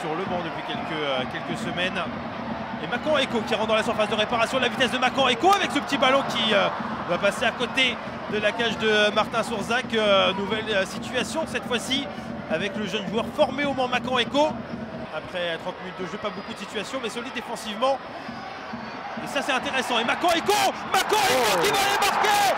sur le banc depuis quelques, euh, quelques semaines. Et Macon Echo qui rentre dans la surface de réparation. La vitesse de Macon Echo avec ce petit ballon qui euh, va passer à côté de la cage de Martin Sourzac. Euh, nouvelle situation cette fois-ci avec le jeune joueur formé au Mans Macon Echo. Après 30 minutes de jeu, pas beaucoup de situations, mais solide défensivement. Et ça c'est intéressant. Et Macon Echo Macon Echo qui va les marquer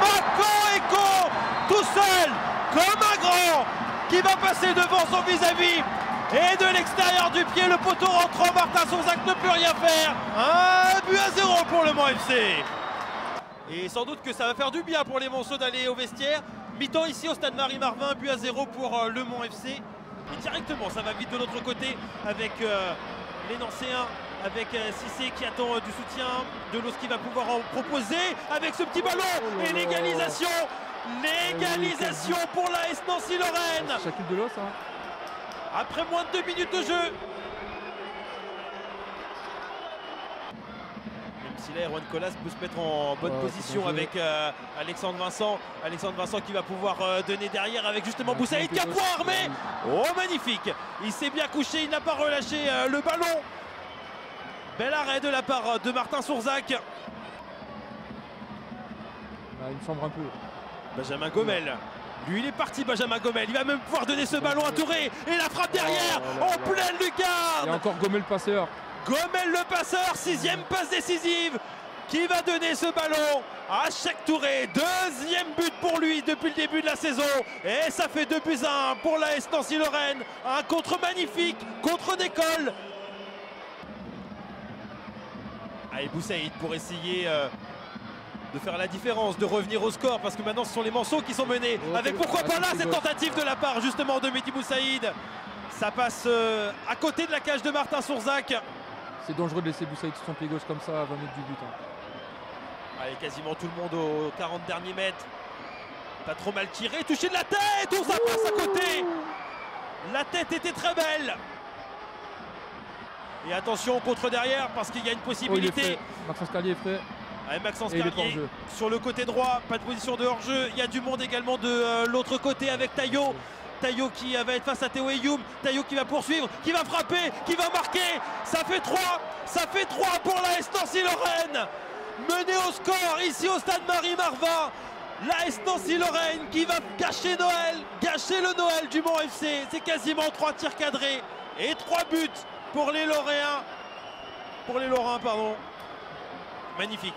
Macon Echo tout seul comme un grand qui va passer devant son vis-à-vis et de l'extérieur du pied, le poteau rentrant, Martin Sourzac ne peut rien faire. Un but à zéro pour le Mans FC. Et sans doute que ça va faire du bien pour les Monceaux d'aller au vestiaire. Mi-temps ici au stade Marie-Marvin, but à zéro pour euh, le Mans FC. Et directement, ça va vite de l'autre côté avec euh, les Nancéens, avec euh, Cissé qui attend euh, du soutien. De l'os qui va pouvoir en proposer avec ce petit ballon. Et l'égalisation L'égalisation pour la S Nancy-Lorraine Chacune de l'os, hein. Après moins de deux minutes de jeu. Même si là, Erwan Colas peut se mettre en bonne Ouais, position avec euh, Alexandre Vincent. Alexandre Vincent qui va pouvoir euh, donner derrière avec justement Ouais, Boussaïd qui a armé. Oh, magnifique. Il s'est bien couché, il n'a pas relâché euh, le ballon. Bel arrêt de la part de Martin Sourzac. Ah, il me semble un peu. Benjamin Gomel. Lui, il est parti, Benjamin Gomel. Il va même pouvoir donner ce ballon à Touré. Et la frappe derrière, Oh là en là. pleine Il y lucarne. a encore gommé le passeur. Gomel le passeur, sixième passe décisive qui va donner ce ballon à chaque Touré. Deuxième but pour lui depuis le début de la saison. Et ça fait 2 buts à 1 pour la Nancy Lorraine. Un contre magnifique, contre d'école. Allez, Boussaïd pour essayer euh, de faire la différence, de revenir au score parce que maintenant ce sont les Manceaux qui sont menés. Oh, Avec pourquoi ah, pas là c'est cette tentative de la part justement de Mehdi Boussaïd. Ça passe euh, à côté de la cage de Martin Sourzac. C'est dangereux de laisser Boussaïd sur son pied gauche comme ça à 20 mètres du but. hein. Allez, quasiment tout le monde aux 40 derniers mètres. Pas trop mal tiré, touché de la tête, oh, ça passe à côté. La tête était très belle. Et attention contre derrière parce qu'il y a une Oh, possibilité. Maxence Carlier est frais. Maxence jeu. sur le côté droit, pas de position de hors-jeu. Il y a du monde également de euh, l'autre côté avec Taillot. Taillot qui va être face à Théo Eyoum. Taillot qui va poursuivre, qui va frapper, qui va marquer. Ça fait 3, ça fait 3 pour la Nancy Lorraine. Mené au score ici au stade Marie-Marvin. La Nancy Lorraine qui va gâcher Noël, gâcher le Noël du Mans FC. C'est quasiment 3 tirs cadrés et 3 buts pour les Lorrains. Pour les Lorrains, pardon. Magnifique.